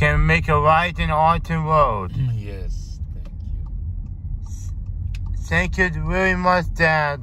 can make a right in Arlington Road. Yes, thank you. Thank you very much, Dad.